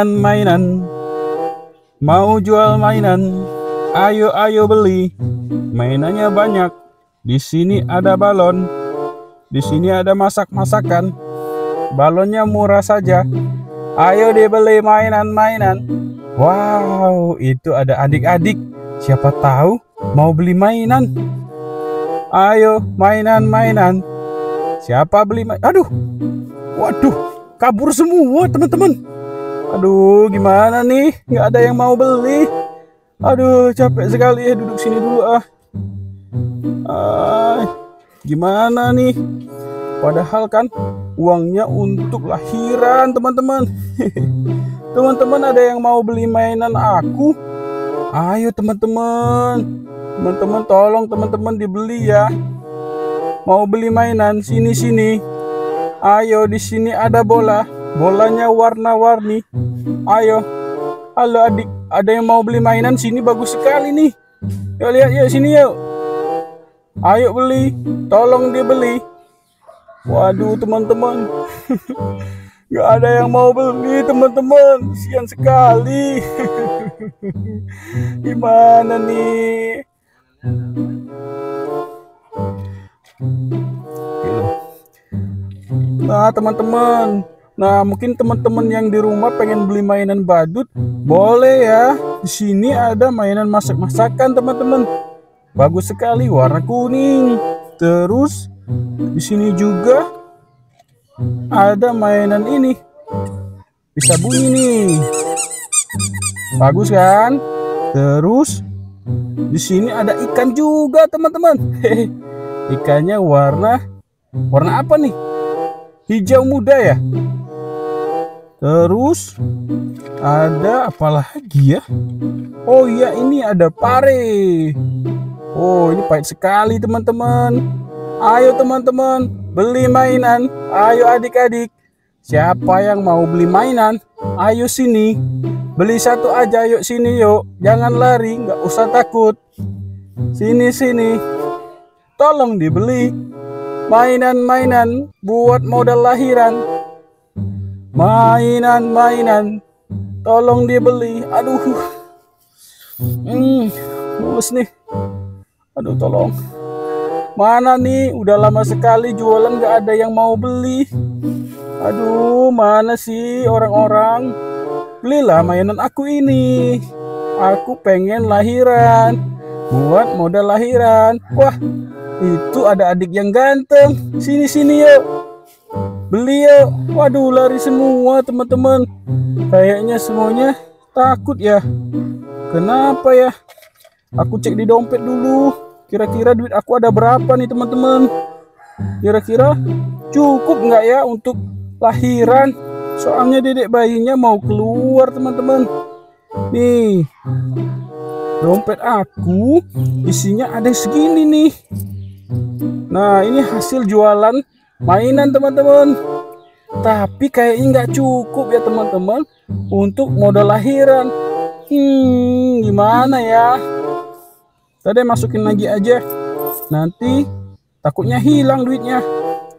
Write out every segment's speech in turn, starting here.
mainan. Mau jual mainan? Ayo ayo beli. Mainannya banyak. Di sini ada balon. Di sini ada masak-masakan. Balonnya murah saja. Ayo dibeli mainan-mainan. Wow itu ada adik-adik. Siapa tahu mau beli mainan. Ayo mainan-mainan. Siapa beli mainan aduh waduh kabur semua teman-teman Aduh, gimana nih? Nggak ada yang mau beli. Aduh, capek sekali ya duduk sini dulu ah. ah gimana nih? Padahal kan uangnya untuk lahiran teman-teman. Teman-teman ada yang mau beli mainan aku? Ayo teman-teman. Teman-teman tolong teman-teman dibeli ya. Mau beli mainan sini-sini. Ayo di sini ada bola bolanya warna-warni. Ayo. Halo adik. Ada yang mau beli mainan? Sini bagus sekali nih. Yuk lihat yuk sini yuk. Ayo beli. Tolong dibeli. Waduh teman-teman. Nggak ada yang mau beli teman-teman. Sian sekali. Gimana nih? Nah teman-teman Nah, mungkin teman-teman yang di rumah pengen beli mainan badut, boleh ya. Di sini ada mainan masak-masakan, teman-teman. Bagus sekali, warna kuning. Terus di sini juga ada mainan ini. Bisa bunyi nih. Bagus kan? Terus di sini ada ikan juga, teman-teman. Ikannya warna warna apa nih? Hijau muda ya? Terus ada apa lagi ya? Oh iya ini ada pare. Oh ini pahit sekali teman-teman. Ayo teman-teman beli mainan. Ayo adik-adik. Siapa yang mau beli mainan? Ayo sini. Beli satu aja yuk sini yuk. Jangan lari, nggak usah takut. Sini sini. Tolong dibeli. Mainan-mainan buat modal lahiran mainan-mainan tolong dibeli. Aduh. Hmm mulus nih. Aduh tolong. Mana nih? Udah lama sekali jualan gak ada yang mau beli. Aduh mana sih orang-orang? Belilah mainan aku ini. Aku pengen lahiran. Buat modal lahiran. Wah itu ada adik yang ganteng. Sini sini yuk Beliau, waduh lari semua teman-teman. Kayaknya semuanya takut ya. Kenapa ya? Aku cek di dompet dulu. Kira-kira duit aku ada berapa nih teman-teman? Kira-kira cukup nggak ya untuk lahiran? Soalnya dedek bayinya mau keluar teman-teman. Nih, dompet aku isinya ada segini nih. Nah, ini hasil jualan mainan teman-teman. Tapi kayaknya nggak cukup ya teman-teman untuk modal lahiran. Hmm gimana ya? Tadi masukin lagi aja. Nanti takutnya hilang duitnya.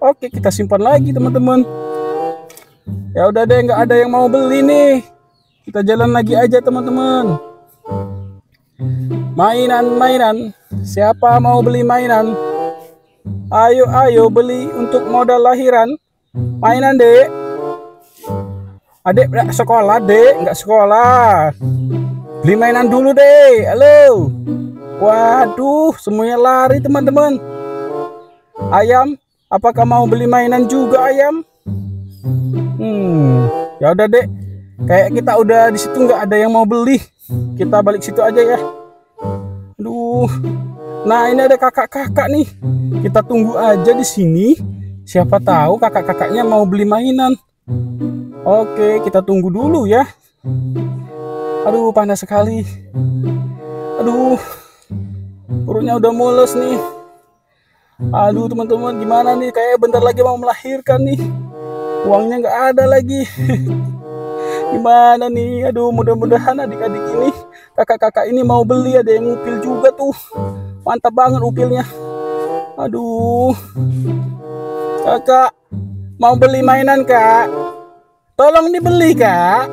Oke kita simpan lagi teman-teman. Ya udah deh nggak ada yang mau beli nih. Kita jalan lagi aja teman-teman. Mainan-mainan siapa mau beli mainan Ayo, ayo beli untuk modal lahiran. Mainan, Dek. Adik nggak sekolah, Dek. Nggak sekolah. Beli mainan dulu, Dek. Halo. Waduh, semuanya lari, teman-teman. Ayam, apakah mau beli mainan juga, ayam? Hmm, ya udah, Dek. Kayak kita udah di situ nggak ada yang mau beli. Kita balik situ aja ya. Aduh. Nah, ini ada kakak-kakak nih. Kita tunggu aja di sini. Siapa tahu kakak-kakaknya mau beli mainan. Oke, kita tunggu dulu ya. Aduh, panas sekali. Aduh, perutnya udah mules nih. Aduh, teman-teman, gimana nih? Kayak bentar lagi mau melahirkan nih. Uangnya nggak ada lagi. gimana nih? Aduh, mudah-mudahan adik-adik ini, kakak-kakak ini mau beli. Ada yang ngupil juga tuh. Mantap banget upilnya. Aduh. Kakak, mau beli mainan, Kak? Tolong dibeli, Kak.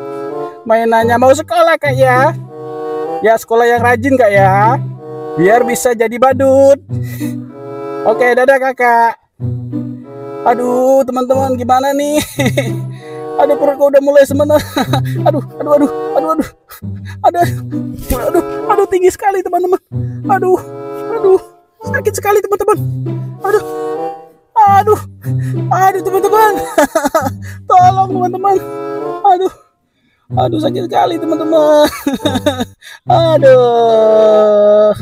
mainannya mau sekolah kak ya. Ya sekolah yang rajin kak ya. Biar bisa jadi badut. Oke dadah kakak. Aduh teman-teman gimana nih? Aduh perutku udah mulai sementara aduh aduh aduh aduh. Aduh aduh aduh aduh tinggi sekali teman-teman. Aduh aduh sakit sekali teman-teman. Aduh aduh aduh teman-teman. Tolong teman-teman. Aduh aduh sakit sekali teman-teman. Aduh